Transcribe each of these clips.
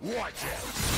Watch out!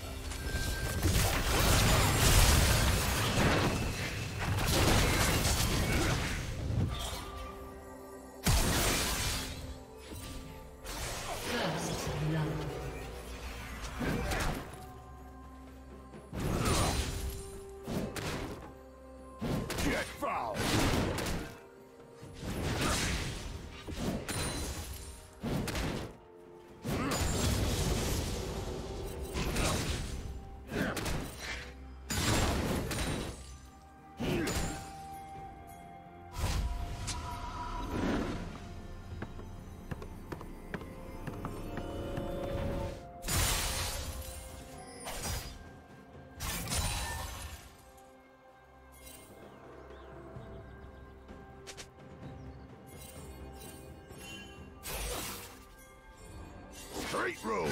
Road!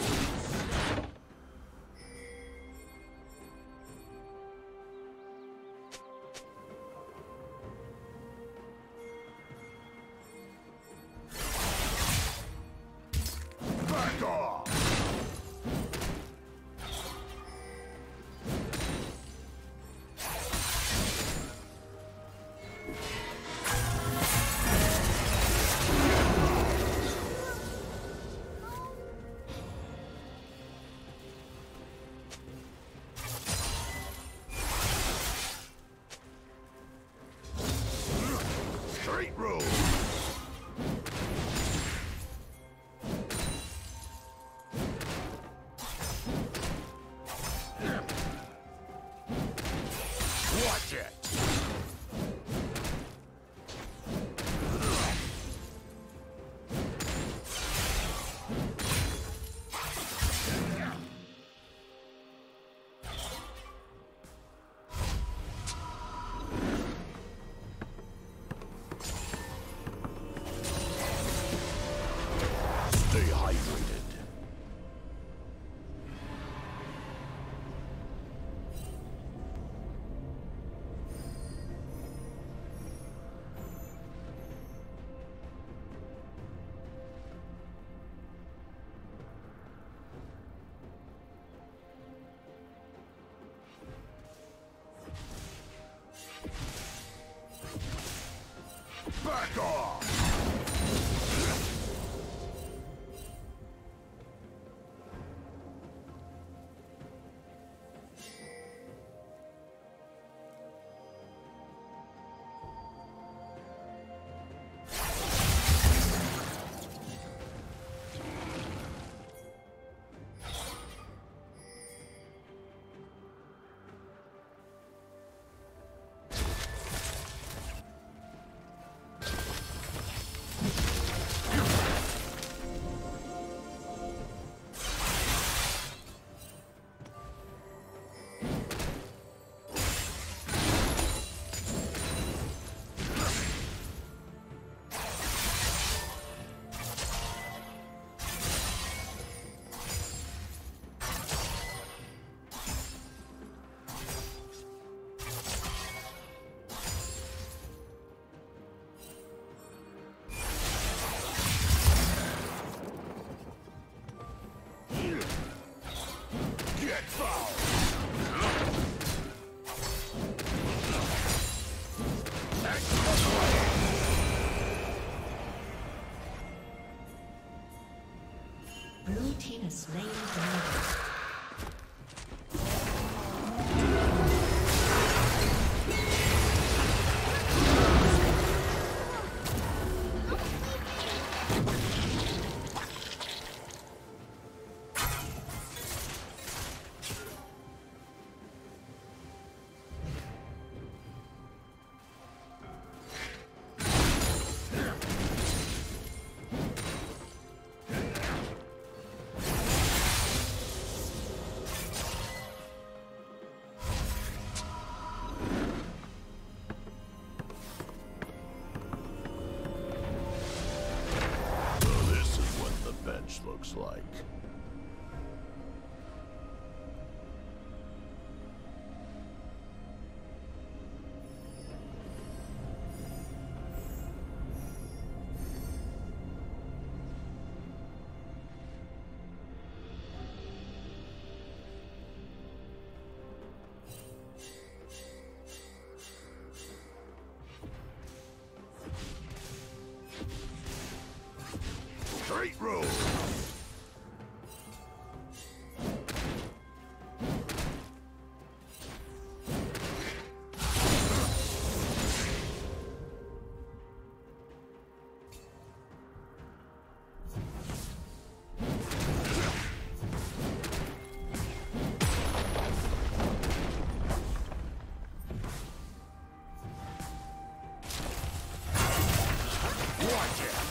Watch it! Back off! Watch it.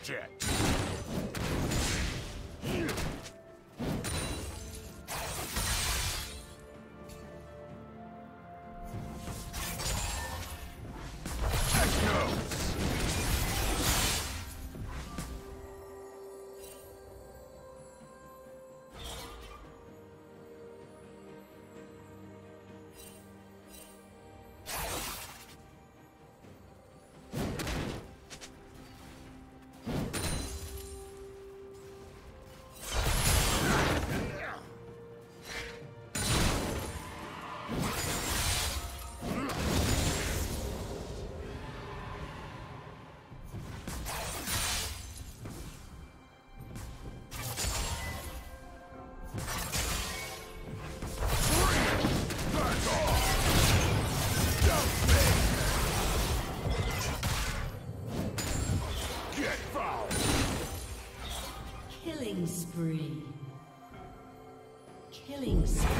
Watch Killing spree.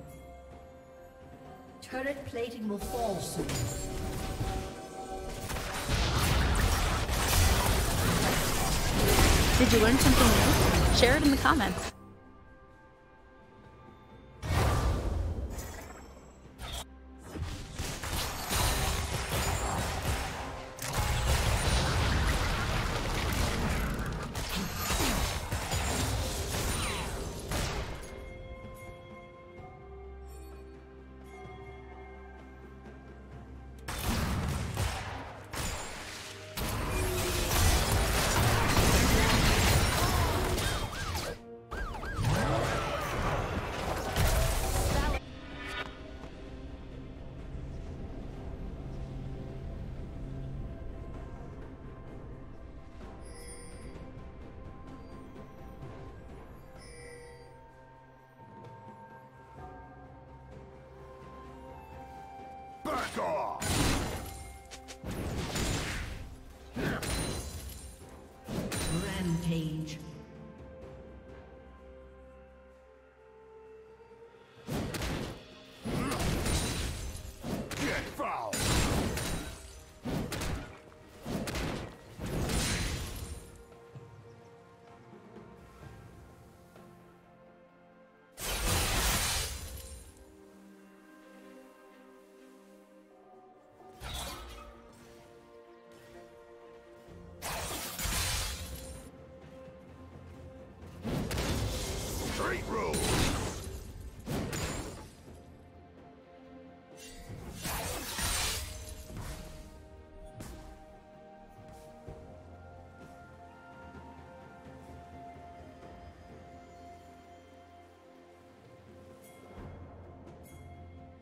Turret plating will fall soon. Did you learn something new? Share it in the comments.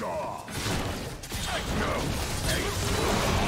Back off. Let's go. Done